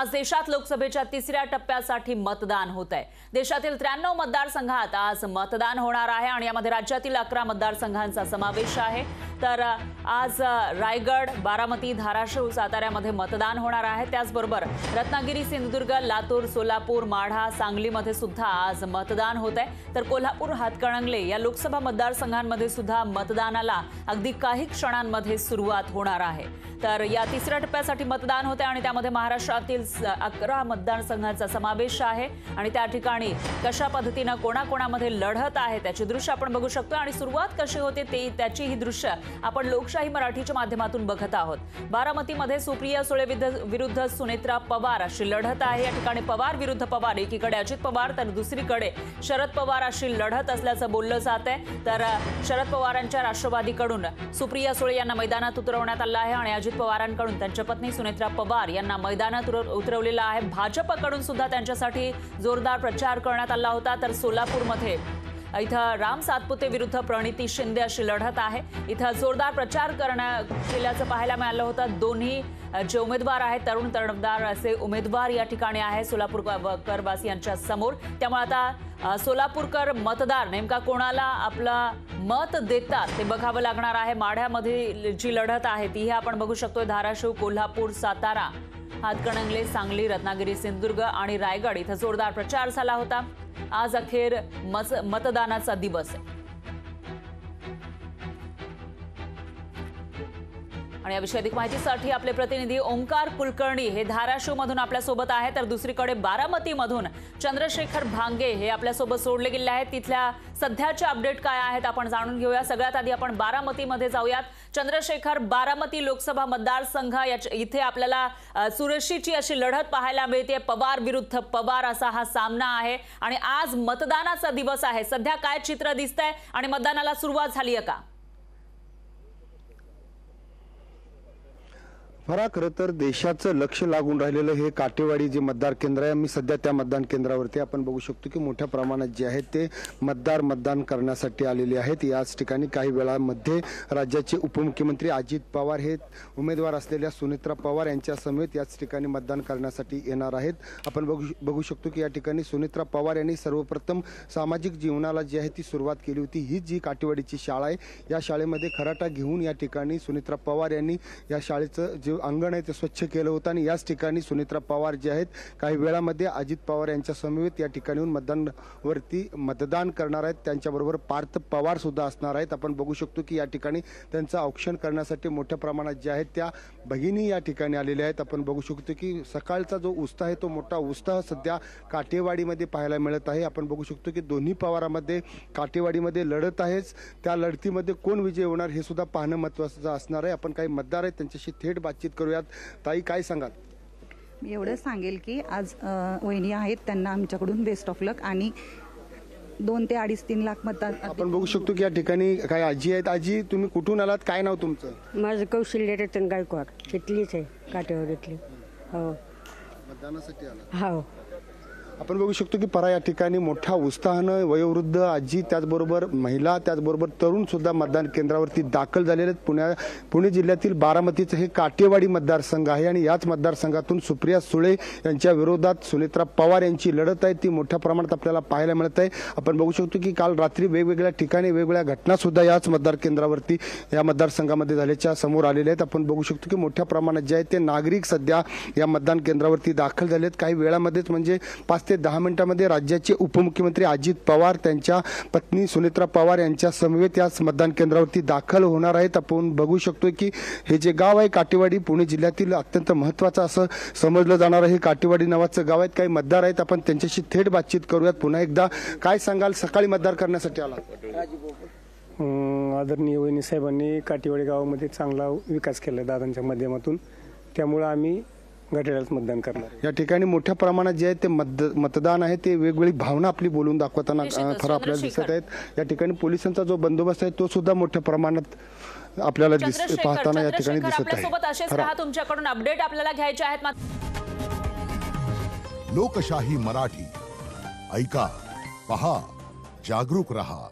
आज देशात लोकसभेच्या तिसऱ्या टप्प्यासाठी मतदान होत आहे देशातील त्र्याण्णव मतदारसंघात आज मतदान होणार आहे आणि यामध्ये राज्यातील अकरा मतदारसंघांचा समावेश आहे. तर आज रायगड बारामती धाराशिव साताऱ्यामध्ये मतदान होणार आहे. त्याचबरोबर रत्नागिरी सिंधुदुर्ग लातूर सोलापूर माढा सांगलीमध्ये सुद्धा आज मतदान होत आहे तर कोल्हापूर हातकणंगले या लोकसभा मतदारसंघांमध्ये सुद्धा मतदानाला अगदी काही क्षणांमध्ये सुरुवात होणार आहे. तर या तिसऱ्या टप्प्यासाठी मतदान होते आणि त्यामध्ये महाराष्ट्रातील अकरा मतदारसंघांचा समावेश आहे. आणि त्या ठिकाणी कशा पद्धतीनं कोणाकोणामध्ये लढत आहे त्याची दृश्य आपण बघू शकतो. आणि सुरुवात कशी होते ते त्याची ही दृश्य आपण लोकशाही मराठीच्या माध्यमातून बघत आहोत. बारामतीमध्ये सुप्रिया सुळे विरुद्ध- विरुद्ध सुनेत्रा पवार अशी लढत आहे. या ठिकाणी पवार विरुद्ध पवार एकीकडे अजित पवार तर दुसरीकडे शरद पवार अशी लढत असल्याचं बोललं जात आहे. तर शरद पवारांच्या राष्ट्रवादीकडून सुप्रिया सुळे यांना मैदानात उतरवण्यात आलं आहे. आणि अजित पवारांकडून त्यांच्या पत्नी सुनेत्रा पवार यांना मैदानात उतरवलेलं आहे. भाजपकडून सुद्धा त्यांच्यासाठी जोरदार प्रचार करण्यात आला होता. तर सोलापूरमध्ये इथं राम सातपुते विरुद्ध प्रणिती शिंदे अशी लढत आहे. इथं जोरदार प्रचार करण्या केल्याचं पाहायला मिळालं होतं. दोन्ही जे उमेदवार आहेत तरुण तरणदार असे उमेदवार या ठिकाणी आहे सोलापूरकरवासियांच्या समोर. त्यामुळे आता सोलापूरकर मतदार नेमका कोणाला आपलं मत देतात ते बघावं लागणार आहे. माढ्यामध्ये जी लढत आहे ती आपण बघू शकतोय. धाराशिव कोल्हापूर सातारा हातकणंगले सांगली रत्नागिरी सिंधुदुर्ग आणि रायगड इथं जोरदार प्रचार झाला होता. आज अखेर मस- मतदानाचा दिवस आहे. आणि याविषयी अधिक माहितीसाठी आपले प्रतिनिधी ओंकार कुलकर्णी हे धाराशिव मधून आपल्यासोबत आहे तर दुसरीकडे बारामती मधून चंद्रशेखर भांगे हे आपल्यासोबत सोडले गेले आहेत. तिथल्या सध्याचे अपडेट काय आहेत आपण जाणून घेऊया. सगळ्यात आधी आपण बारामतीमध्ये जाऊयात. चंद्रशेखर बारामती लोकसभा मतदारसंघ याच्या- इथे आपल्याला सुरक्षेची अशी लढत पाहायला मिळते. पवार विरुद्ध पवार असा हा सामना आहे. आणि आज मतदानाचा दिवस आहे. सध्या काय चित्र दिसतंय आणि मतदानाला सुरुवात झाली आहे का? फरा खरं तर देशाचं लक्ष लागून राहिलेलं हे काटेवाडी जे मतदार केंद्र आहे मी सध्या त्या मतदान केंद्रावरती आपण बघू शकतो की मोठ्या प्रमाणात जे आहेत ते मतदार मतदान करण्यासाठी आलेले आहेत. याच ठिकाणी काही वेळामध्ये राज्याचे उपमुख्यमंत्री अजित पवार हे उमेदवार असलेल्या सुनेत्रा पवार यांच्या समेत याच ठिकाणी मतदान करण्यासाठी येणार आहेत. आपण बघू बघू शकतो की या ठिकाणी सुनेत्रा पवार यांनी सर्वप्रथम सामाजिक जीवनाला जी आहे ती सुरुवात केली होती. ही जी काटेवाडीची शाळा आहे या शाळेमध्ये खराटा घेऊन या ठिकाणी सुनेत्रा पवार यांनी या शाळेचं जे अंगण आहे ते स्वच्छ केलं होतं आणि याच ठिकाणी सुनित्रा पवार जे आहेत काही वेळामध्ये अजित पवार यांच्या समवेत या ठिकाणी मतदानवरती मतदान करणार आहेत. त्यांच्याबरोबर पार्थ पवार सुद्धा असणार आहेत. आपण बघू शकतो की या ठिकाणी त्यांचं औक्षण करण्यासाठी मोठ्या प्रमाणात जे आहेत त्या भगिनी या ठिकाणी आलेल्या आहेत. आपण बघू शकतो की सकाळचा जो उत्साह आहे तो मोठा उत्साह सध्या काटेवाडीमध्ये पाहायला मिळत आहे. आपण बघू शकतो की दोन्ही पवारामध्ये काटेवाडीमध्ये लढत आहेच. त्या लढतीमध्ये कोण विजय होणार हे सुद्धा पाहणं महत्त्वाचं असणार आहे. आपण काही मतदार आहेत त्यांच्याशी थेट बातचीत करूयात. ताई काय सांगाल? मी एवढं सांगेल की आज वहिनी आहेत त्यांना आमच्याकडून बेस्ट ऑफ लक आणि दोन ते अडीच तीन लाख मतदान आपण बघू शकतो की या ठिकाणी काही आजी आहेत. आजी तुम्ही कुठून आलात? काय नाव तुमचं? माझं कौशल्य रतन गायकवाड इथलीच आहे काटेवाडीतली. हो. मतदानासाठी आला हो. आपण बघू शकतो की परा या ठिकाणी मोठ्या उत्साहानं वयोवृद्ध आजी त्याचबरोबर महिला त्याचबरोबर तरुण सुद्धा मतदान केंद्रावरती दाखल झालेले आहेत. पुण्या पुणे जिल्ह्यातील बारामतीचं हे काटेवाडी मतदारसंघ आहे आणि याच मतदारसंघातून सुप्रिया सुळे यांच्या विरोधात सुनेत्रा पवार यांची लढत आहे. ती मोठ्या प्रमाणात आपल्याला पाहायला मिळत आहे. आपण बघू शकतो की काल रात्री वेगवेगळ्या ठिकाणी वेगवेगळ्या घटना सुद्धा याच मतदार केंद्रावरती या मतदारसंघामध्ये झाल्याच्या समोर आलेल्या आहेत. आपण बघू शकतो की मोठ्या प्रमाणात जे आहेत ते नागरिक सध्या या मतदान केंद्रावरती दाखल झाले आहेत काही वेळामध्येच म्हणजे पाच ते दहा मिनिटांमध्ये राज्याचे उपमुख्यमंत्री अजित पवार त्यांच्या पत्नी सुनेत्रा पवार यांच्या समवेत याच मतदान केंद्रावरती दाखल होणार आहेत. आपण बघू शकतो की हे जे गाव आहे काटेवाडी पुणे जिल्ह्यातील अत्यंत महत्त्वाचं असं समजलं जाणार आहे. काटेवाडी नावाचं गाव आहेत काही मतदार आहेत. आपण त्यांच्याशी थेट बातचीत करूयात. पुन्हा एकदा काय सांगाल? सकाळी मतदार करण्यासाठी आला आदरणीय वहिनी साहेबांनी काटेवाडी गावामध्ये चांगला विकास केला दादांच्या माध्यमातून. त्यामुळं आम्ही घड्याळात मतदान करणार या ठिकाणी मोठ्या प्रमाणात जे आहे ते मत मतदान आहे ते वेगवेगळी भावना आपली बोलून दाखवताना खरं आपल्याला दिसत. आहेत. या ठिकाणी पोलिसांचा जो बंदोबस्त आहे तो सुद्धा मोठ्या प्रमाणात आपल्याला पाहताना या ठिकाणी दिसत आहे. तुमच्याकडून अपडेट आपल्याला घ्यायचे आहेत. लोकशाही मराठी. ऐका पहा जागरूक रहा.